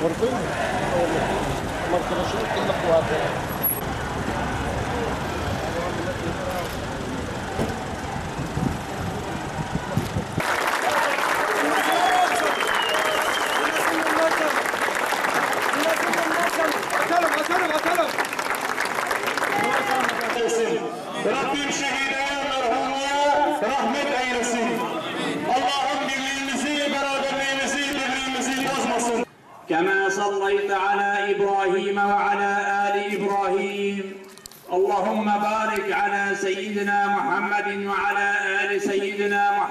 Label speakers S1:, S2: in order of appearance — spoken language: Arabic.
S1: Morfina. Marca كما صليت على إبراهيم وعلى آل إبراهيم اللهم بارك على سيدنا محمد وعلى آل سيدنا محمد